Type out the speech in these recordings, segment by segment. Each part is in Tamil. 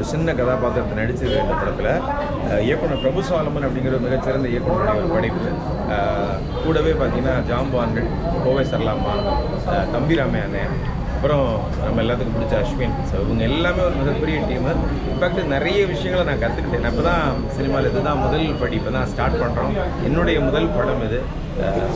ஒரு சின்ன கதாபாத்திரத்தை நடிச்சது இந்த படத்தில் இயக்குனர் பிரபு சாலமன் அப்படிங்கிற ஒரு மிகச்சிறந்த இயக்குனருடைய ஒரு படைப்பு. கூடவே பார்த்தீங்கன்னா ஜாம்பான்கள் கோவை சரலாமா தம்பி ராமையானே அப்புறம் நம்ம எல்லாத்துக்கும் பிடிச்ச அஸ்வின். ஸோ இவங்க எல்லாமே ஒரு மிகப்பெரிய டீமு இன்ஃபேக்ட் நிறைய விஷயங்களை நான் கற்றுக்கிட்டேன் இப்போ தான் சினிமாவில் இதுதான் முதல் படி இப்போ தான் ஸ்டார்ட் பண்ணுறோம் என்னுடைய முதல் படம் இது.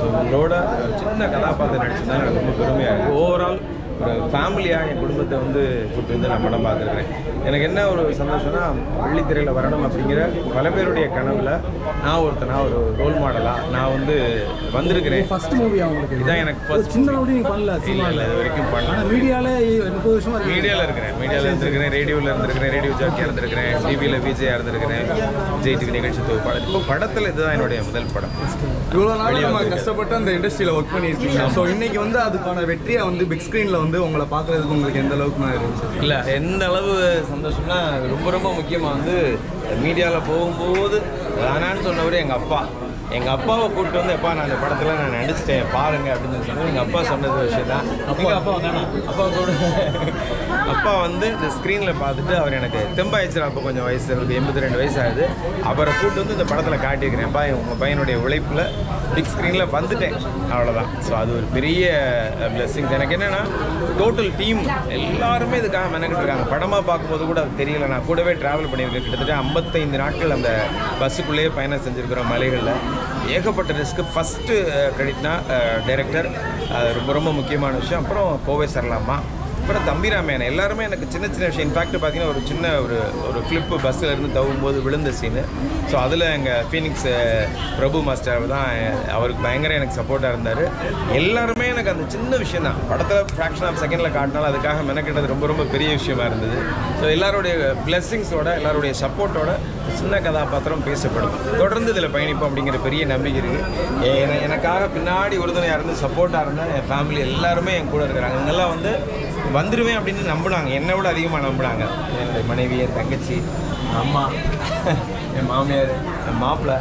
ஸோ உங்களோட சின்ன கதாபாத்திரம் நடிச்சதுனால எனக்கு ரொம்ப பெருமையாக இருக்குது ஓவரால் ஒரு ஃபேமிலியாக என் குடும்பத்தை வந்து கூப்பிட்டு வந்து நான் படம் பார்த்துருக்கிறேன். எனக்கு என்ன ஒரு சந்தோஷம்னா வெள்ளித்திரையில் வரணும் அப்படிங்கிற பல பேருடைய கனவில் நான் ஒருத்தனா ஒரு ரோல் மாடலாக நான் வந்து வந்திருக்கிறேன். ஃபர்ஸ்ட் மூவி அவங்களுக்கு இதான் எனக்கு first சின்ன ரவுடி நீங்க பண்ணல சினிமாவில் இல்லை இது வரைக்கும் பண்ணல. மீடியால முப்பது வருஷமா மீடியாவில் இருக்கிறேன். மீடியாவில் இருந்திருக்கிறேன். ரேடியோவில் இருந்திருக்கிறேன். ரேடியோ ஜாக்கியாக இருந்திருக்கிறேன். டிவியில் விஜயா இருந்திருக்கிறேன். விஜய் டிவி நிகழ்ச்சி தொகுப்பாளர் இப்போ படத்தில் இதுதான் என்னுடைய முதல் படம். இவ்வளோ நாள் நம்ம. கஷ்டப்பட்டு அந்த இண்டஸ்ட்ரியில் ஒர்க் பண்ணியிருக்கீங்க. ஸோ இன்னைக்கு வந்து அதுக்கான வெற்றியை வந்து பிக் ஸ்க்ரீனில் வந்து உங்களை பார்க்குறதுக்கு உங்களுக்கு எந்த அளவுக்கு நான் இருந்துச்சு? இல்லை எந்த அளவு சந்தோஷம்னா ரொம்ப ரொம்ப முக்கியமாக வந்து மீடியாவில் போகும்போது வேணான்னு சொன்னவர் எங்கள் அப்பா. எங்கள் அப்பாவை கூப்பிட்டு வந்து எப்பா நான் இந்த படத்தில் நான் நடிச்சிட்டேன் பாருங்க அப்படின்னு சொன்னது எங்கள் அப்பா சொன்னது விஷயம் தான். அப்பா அப்பா அப்பா கூட அப்பா வந்து இந்த ஸ்க்ரீனில் பார்த்துட்டு அவர் எனக்கு தெம்பாயிடுச்சு அப்போ கொஞ்சம் வயசு அவருக்கு எண்பத்தி ரெண்டு வயசு ஆகுது. அவரை கூப்பிட்டு வந்து இந்த படத்தில் காட்டியிருக்கிறேன் அப்பா உங்கள் பையனுடைய உழைப்பில் பிக் ஸ்க்ரீனில் வந்துட்டேன். அவ்வளோதான் ஸோ அது ஒரு பெரிய பிளெஸ்ஸிங்ஸ் எனக்கு என்னென்னா டோட்டல் டீம் எல்லாருமே இதுக்காக மெனக்கிட்டு இருக்காங்க. படமாக பார்க்கும்போது கூட அது தெரியல. நான் கூடவே ட்ராவல் பண்ணியிருக்கேன். கிட்டத்தட்ட ஐம்பத்தைந்து நாட்கள் அந்த பஸ்ஸுக்குள்ளேயே பயணம் செஞ்சுருக்கிறோம் மலைகளில். ஏகப்பட்ட ரிஸ்க்கு ஃபஸ்ட்டு கிரெடிட்னா டைரக்டர் ரொம்ப ரொம்ப முக்கியமான விஷயம். அப்புறம் கோவை சரலாமா அப்புறம் தம்பிராமையான எல்லாருமே எனக்கு சின்ன சின்ன விஷயம். இன்ஃபேக்ட் பார்த்தீங்கன்னா ஒரு சின்ன ஒரு ஒரு ஃப்ளிப்பு பஸ்ஸில் இருந்து தவும்போது விழுந்த சீனு ஸோ அதில் எங்கள் ஃபீனிக்ஸ் பிரபு மாஸ்டர் தான் அவருக்கு பயங்கர எனக்கு சப்போர்ட்டாக இருந்தார். எல்லாருமே எனக்கு அந்த சின்ன விஷயம் தான். படத்தில் ஃப்ராக்ஷன் ஆஃப் செகண்டில் காட்டினாலும் அதுக்காக மெனக்கிட்டது ரொம்ப ரொம்ப பெரிய விஷயமா இருந்தது. ஸோ எல்லாருடைய பிளெஸ்ஸிங்ஸோட எல்லாருடைய சப்போர்ட்டோட சின்ன கதாபாத்திரம் பேசப்படும். தொடர்ந்து இதில் பயணிப்போம் அப்படிங்கிற பெரிய நம்பிக்கை இருக்குது எனக்காக பின்னாடி உறுதுணையாக இருந்து சப்போர்ட்டாக இருந்தால் என் ஃபேமிலி எல்லாருமே என் கூட இருக்கிறாங்க. இவங்கெல்லாம் வந்து வந்துடுவேன் அப்படின்னு நம்பினாங்க. என்னை விட அதிகமாக நம்பினாங்க. என்னுடைய மனைவி என் தங்கச்சி என் அம்மா என் மாமியார் என் மாப்பிள்ளை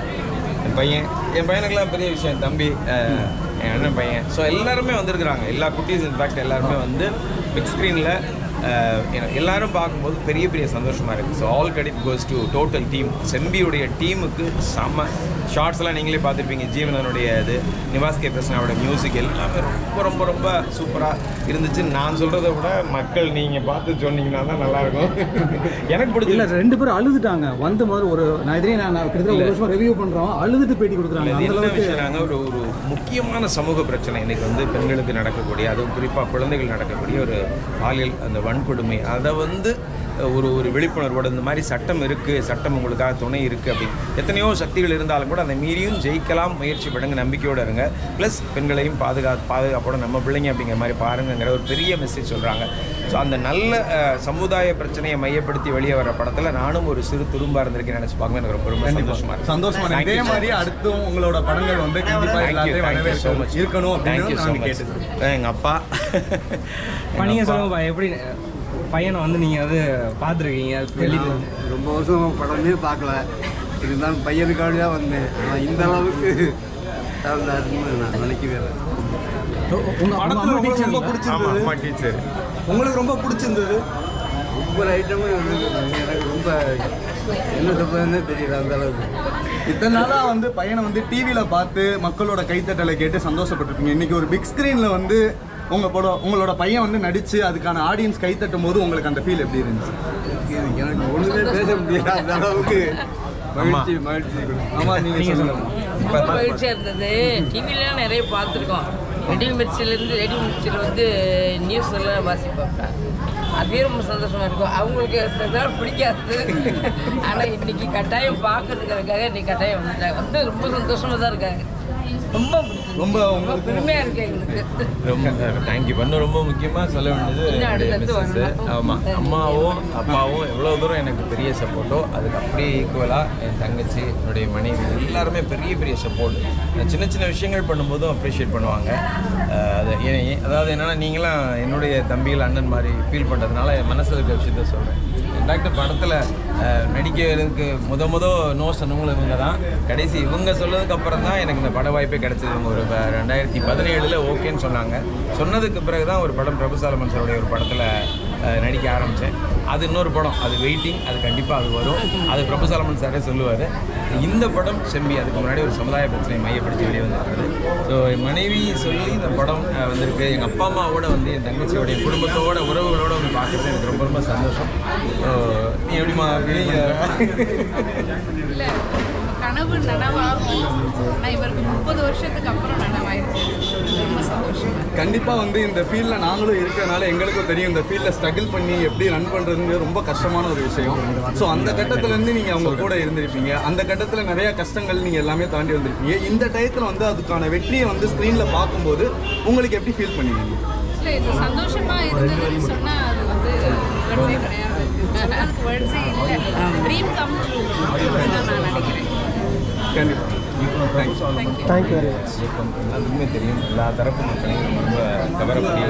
என் பையன். என் பையனுக்கெல்லாம் பெரிய விஷயம். என் தம்பி என் அண்ணன் பையன். ஸோ எல்லாருமே வந்திருக்கிறாங்க. எல்லா குட்டீஸ் இன்ஃபேக்ட் எல்லாருமே வந்து பிக் ஸ்க்ரீனில் எல்லாரும் பார்க்கும்போது பெரிய பெரிய சந்தோஷமாக இருக்குது so all credit goes to total team செம்பியுடைய டீமுக்கு செம்ம ஷார்ட்ஸ்லாம் நீங்களே பார்த்துருப்பீங்க. ஜீவனனுடைய இது நிவாஸ் கே. பிரசனாவோட மியூசிக் எல்லாமே ரொம்ப ரொம்ப ரொம்ப சூப்பராக இருந்துச்சு. நான் சொல்கிறத விட மக்கள் நீங்கள் பார்த்து சொன்னீங்கன்னா தான் நல்லாயிருக்கும். எனக்கு இல்ல பிடிச்சல ரெண்டு பேரும் அழுதுட்டாங்க. வந்த மாதிரி ஒரு நான் எதிரே நான் கிட்டத்தட்ட ஒரு வருஷம் ரிவ்யூ பண்றோம். அழுதுட்டு பேட்டி கொடுக்குறாங்க. அந்த ஒரு ஒரு முக்கியமான சமூக பிரச்சனை. இன்னைக்கு வந்து பெண்களுக்கு நடக்கக்கூடிய அதுவும் குறிப்பாக குழந்தைகள் நடக்கக்கூடிய ஒரு பாலியல் அந்த வன்கொடுமை. அதை வந்து ஒரு ஒரு விழிப்புணர்வோட இந்த மாதிரி சட்டம் இருக்குது சட்டம் உங்களுக்காக துணை இருக்குது அப்படின்னு எத்தனையோ சக்திகள் இருந்தாலும் கூட அதை மீறியும் ஜெயிக்கலாம் முயற்சி பண்ணுங்க நம்பிக்கையோடு இருங்க. ப்ளஸ் பெண்களையும் பாதுகா பாதுகாப்போட நம்ம பிள்ளைங்க அப்படிங்கிற மாதிரி பாருங்கங்கிற ஒரு பெரிய மெசேஜ் சொல்கிறாங்க ஸோ அந்த நல்ல சமுதாய பிரச்சனையை மையப்படுத்தி வெளியே வர படத்தில் நானும் ஒரு சிறு துரும்பாக இருந்திருக்கேன்னு நினச்சி பார்க்கும்போது எனக்கு ரொம்ப ரொம்ப சந்தோஷமாக இருக்கு. சந்தோஷமா இருக்கு. இதே மாதிரி அடுத்தும் உங்களோட படங்கள் வந்து கண்டிப்பா Thank you, எல்லாத்தையும் thank you so much. வரவேற்க இருக்கணும் Thank you அப்படின்னு so நான் much. கேட்டது எங்க அப்பா. நீங்கள். சொல்லுங்கப்பா எப்படி பையனை வந்து நீங்கள் வந்து பார்த்துருக்கீங்க வெளியில் ரொம்ப வருஷம் படமே பார்க்கல. இருந்தாலும் பையனுக்காக தான் வந்தேன். ஆனால் இந்த அளவுக்கு நான் நினைக்கவே உங்களுக்கு ரொம்ப பிடிச்சிருந்தது? ஒவ்வொரு ஐட்டமும் எனக்கு ரொம்ப என்ன சொல்றதுன்னே தெரியல அந்த அளவுக்கு. இத்தனை நாளா வந்து பையனை வந்து டிவியில பார்த்து மக்களோட கைத்தட்டலை கேட்டு சந்தோஷப்பட்டிருப்பீங்க. இன்னைக்கு ஒரு பிக் ஸ்கிரீன்ல வந்து உங்க படம் உங்களோட பையன் வந்து நடிச்சு அதுக்கான ஆடியன்ஸ் கைத்தட்டும் போது உங்களுக்கு அந்த ஃபீல் எப்படி இருந்துச்சு? எனக்கு- ஒன்றுமே பேச முடியல அந்த அளவுக்கு மகிழ்ச்சி மகிழ்ச்சி. ஆமா நீங்க சொல்லுங்க. ரொம்ப மகிழ்ச்சியாக இருந்தது. டிவிலாம் நிறைய பார்த்துருக்கோம். ரெடி மிர்ச்சிலேருந்து ரெடி மிர்ச்சியில் வந்து நியூஸ் எல்லாம் வாசிப்பாங்க. அதே ரொம்ப சந்தோஷமாக இருக்கும். அவங்களுக்கு பிடிக்காது. ஆனால் இன்னைக்கு கட்டாயம் பார்க்கறதுக்காக இன்னைக்கு கட்டாயம் வந்துட்டாங்க வந்து ரொம்ப சந்தோஷமாக தான் இருக்காங்க. ரொம்ப. ரொம்ப உங்களுக்கு பெருமையாக இருக்கு எங்களுக்கு. ரொம்ப தேங்க்யூ இன்னும் ரொம்ப முக்கியமாக சொல்ல வேண்டியது. ஆமாம் அம்மாவும் அப்பாவும் எவ்வளோ தூரம் எனக்கு பெரிய சப்போர்ட்டோ அதுக்கு அப்படியே ஈக்குவலாக என் தங்கச்சி என்னுடைய மனைவி எல்லாருமே பெரிய பெரிய சப்போர்ட் சின்ன சின்ன விஷயங்கள் பண்ணும்போதும் அப்ரிஷியேட் பண்ணுவாங்க. அதாவது என்னென்னா நீங்களாம் என்னுடைய தம்பிகள் அண்ணன் மாதிரி ஃபீல் பண்ணுறதுனால என் மனசில் இருக்க விஷயத்த சொல்கிறேன் இன்ஃபேக்ட் படத்தில் நடிக்கிறதுக்கு முத முத நோ சொன்னவங்களும் இவங்க தான். கடைசி இவங்க சொன்னதுக்கு அப்புறம் தான் எனக்கு இந்த பட வாய்ப்பே கிடச்சது. இவங்க ஒரு ரெண்டாயிரத்தி பதினேழில் ஓகேன்னு சொன்னாங்க. சொன்னதுக்கு பிறகு தான் ஒரு படம் பிரபு சாலமன் சாருடைய ஒரு படத்தில் நடிக்க ஆரம்பித்தேன் அது இன்னொரு படம். அது வெயிட்டிங் அது கண்டிப்பாக அது வரும். அது பிரபு சாலமன் சாரே சொல்லுவார். இந்த படம் செம்பி அதுக்கு முன்னாடி ஒரு சமுதாய பிரச்சனை மையப்படுத்தி வெளியே வந்திருக்காரு. ஸோ என் மனைவி சொல்லி இந்த படம் வந்திருக்கு. எங்கள் அப்பா அம்மாவோட வந்து என் தங்கச்சியோட என் குடும்பத்தோட உறவுகளோட வந்து பார்க்குறது எனக்கு ரொம்ப ரொம்ப சந்தோஷம். ஸோ நீ எப்படிமா இல்லை கனவு நனவாகும். நான் இவருக்கு முப்பது வருஷத்துக்கு அப்புறம் நனவாயிருக்கு. ரொம்ப சந்தோஷம். கண்டிப்பாக வந்து இந்த ஃபீல்டில் நாங்களும் இருக்கிறனால எங்களுக்கும் தெரியும். இந்த ஃபீல்டில் ஸ்ட்ரகிள் பண்ணி எப்படி ரன் பண்ணுறதுங்கிறது ரொம்ப கஷ்டமான ஒரு விஷயம். ஸோ அந்த கட்டத்துலேருந்து நீங்கள் அவங்க கூட இருந்திருப்பீங்க. அந்த கட்டத்தில் நிறைய கஷ்டங்கள் நீங்கள் எல்லாமே தாண்டி வந்திருப்பீங்க. இந்த டயத்தில் வந்து அதுக்கான வெற்றியை வந்து ஸ்க்ரீனில் பார்க்கும்போது உங்களுக்கு எப்படி ஃபீல் பண்ணுவீங்க? இல்லை இது சந்தோஷமா இருந்ததுன்னு சொன்னா அது வந்து வேர்ட்ஸே கிடையாது. சொல்றதுக்கு வேர்ட்ஸே இல்லை. ட்ரீம் கம் ட்ரூ நான் நினைக்கிறேன். கண்டிப்பாக தேங்க்யூ இயக்கம் அதுக்குமே தெரியும். எல்லா தரப்பு மக்களையும் ரொம்ப கவரக்கூடிய